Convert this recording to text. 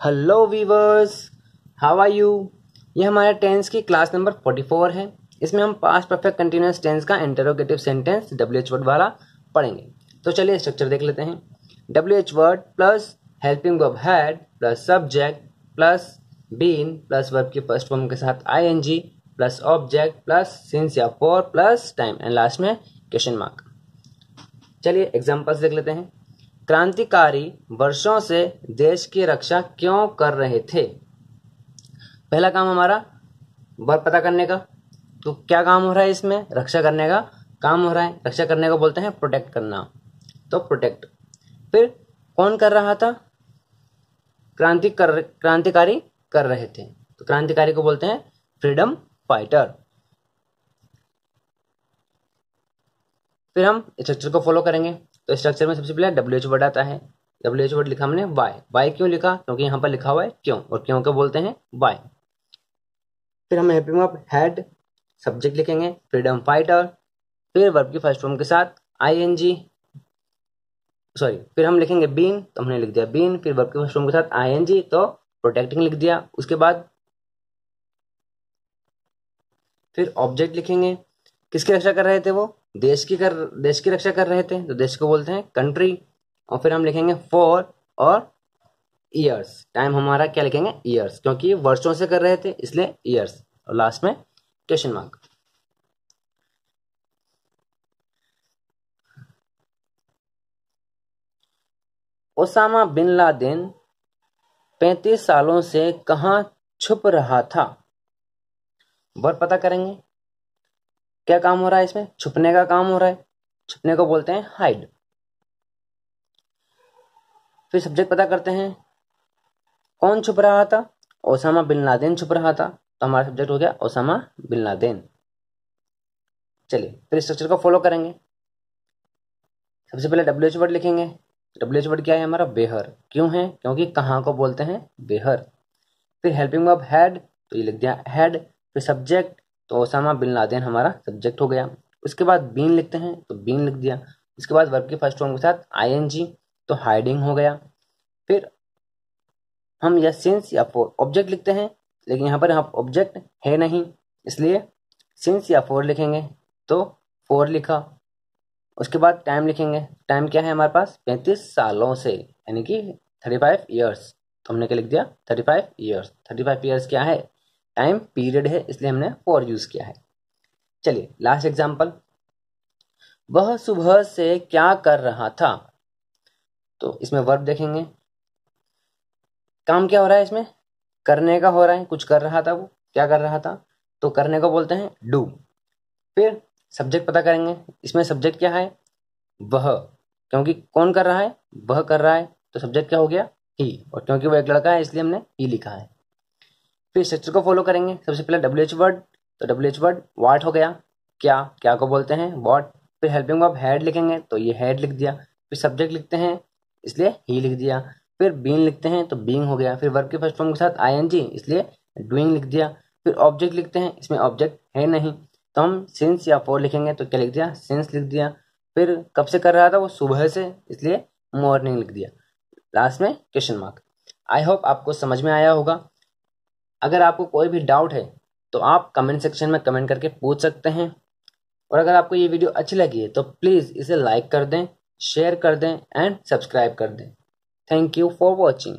Hello viewers how are you ये हमारे tense की क्लास नंबर फोर्टी फोर है। इसमें हम पास्ट परफेक्ट कंटिन्यूस टेंस का interrogative sentence W H word वाला पढ़ेंगे। तो चलिए स्ट्रक्चर देख लेते हैं। W H word plus helping verb had plus subject plus been plus verb की फ़र्स्ट फॉर्म के साथ I N G plus object plus since या for plus time and last में क्वेश्चन मार्क चलिए एग्जाम्पल्स देख लेते हैं। क्रांतिकारी वर्षों से देश की रक्षा क्यों कर रहे थे? पहला काम हमारा वर्ग पता करने का। तो क्या काम हो रहा है इसमें? रक्षा करने का काम हो रहा है। रक्षा करने को बोलते हैं प्रोटेक्ट करना। तो प्रोटेक्ट फिर कौन कर रहा था? क्रांति कर, क्रांतिकारी कर रहे थे। तो क्रांतिकारी को बोलते हैं फ्रीडम फाइटर फिर हम स्ट्रक्चर को फॉलो करेंगे। तो स्ट्रक्चर में सबसे पहले डब्ल्यू एच वर्ड आता है। डब्ल्यू एच वर्ड लिखा हमने वाई वाई क्यों लिखा? क्योंकि यहाँ पर लिखा हुआ है क्यों, और क्यों को बोलते हैं वाई फिर हम हैप्पी अप हेड सब्जेक्ट लिखेंगे। फ्रीडम फाइटर फिर वर्ब की फ़र्स्ट फॉर्म के साथ आई एन जी सॉरी फिर हम लिखेंगे बीन तो हमने लिख दिया बीन फिर वर्ब की फ़र्स्ट फॉर्म के साथ आई एन जी तो प्रोटेक्टिंग लिख दिया। उसके बाद फिर ऑब्जेक्ट लिखेंगे। किसकी रक्षा कर रहे थे वो? देश की कर, देश की रक्षा कर रहे थे तो देश को बोलते हैं कंट्री और फिर हम लिखेंगे फोर और ईयर्स टाइम हमारा क्या लिखेंगे? ईयर्स क्योंकि वर्षों से कर रहे थे, इसलिए ईयर्स और लास्ट में question mark Osama bin Laden पैंतीस सालों से कहा छुप रहा था? वर्ड पता करेंगे। क्या काम हो रहा है इसमें? छुपने का काम हो रहा है। छुपने को बोलते हैं हाइड फिर सब्जेक्ट पता करते हैं, कौन छुप रहा था? ओसामा बिन लादेन छुप रहा था। तो हमारा सब्जेक्ट हो गया ओसामा बिन लादेन। चलिए, फिर स्ट्रक्चर को फॉलो करेंगे। सबसे पहले डब्ल्यू एच वर्ड लिखेंगे। डब्ल्यू एच वर्ड क्या है हमारा? बेहर। क्यों है? क्योंकि कहाँ को बोलते हैं? बेहर। फिर हेल्पिंग वर्ब हैड तो ये लिख दिया हैड फिर सब्जेक्ट तो ओसामा बिन लादेन हमारा सब्जेक्ट हो गया। उसके बाद बीन लिखते हैं तो बीन लिख दिया। उसके बाद वर्ब के फ़र्स्ट फॉर्म के साथ आईएनजी तो हाइडिंग हो गया। फिर हम या सिंस या फोर ऑब्जेक्ट लिखते हैं, लेकिन यहाँ पर यहाँ ऑब्जेक्ट है नहीं, इसलिए सिंस या फोर लिखेंगे। तो फोर लिखा। उसके बाद टाइम लिखेंगे। टाइम क्या है हमारे पास? पैंतीस सालों से, यानी कि थर्टी फाइव ईयर्स तो हमने क्या लिख दिया? Thirty five years thirty five years क्या है? टाइम पीरियड है, इसलिए हमने फॉर यूज़ किया है। चलिए लास्ट एग्ज़ाम्पल वह सुबह से क्या कर रहा था? तो इसमें वर्ब देखेंगे। काम क्या हो रहा है इसमें? करने का हो रहा है, कुछ कर रहा था वो, क्या कर रहा था? तो करने को बोलते हैं डू फिर सब्जेक्ट पता करेंगे, इसमें सब्जेक्ट क्या है? वह, क्योंकि कौन कर रहा है? वह कर रहा है। तो सब्जेक्ट क्या हो गया? ही और क्योंकि वो एक लड़का है, इसलिए हमने ही लिखा है। फिर स्ट्रक्चर को फॉलो करेंगे। सबसे पहले डब्ल्यू एच वर्ड तो डब्ल्यू एच वर्ड वाट हो गया, क्या क्या को बोलते हैं वॉट फिर हेल्पिंग वर्ब हेड लिखेंगे तो ये हेड लिख दिया। फिर सब्जेक्ट लिखते हैं, इसलिए ही लिख दिया। फिर बीन लिखते हैं तो बींग हो गया। फिर वर्ब के फ़र्स्ट फॉर्म के साथ आईएनजी इसलिए डूइंग लिख दिया। फिर ऑब्जेक्ट लिखते हैं, इसमें ऑब्जेक्ट है नहीं। तो हम सिंस या फोर लिखेंगे तो क्या लिख दिया? सिंस लिख दिया। फिर कब से कर रहा था वो? सुबह से, इसलिए मॉर्निंग लिख दिया। लास्ट में क्वेश्चन मार्क आई होप आपको समझ में आया होगा। अगर आपको कोई भी डाउट है तो आप कमेंट सेक्शन में कमेंट करके पूछ सकते हैं। और अगर आपको ये वीडियो अच्छी लगी है तो प्लीज़ इसे लाइक कर दें शेयर कर दें एंड सब्सक्राइब कर दें। Thank you for watching